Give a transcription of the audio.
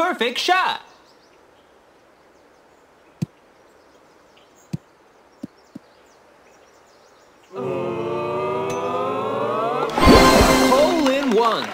Perfect shot. Hole in one.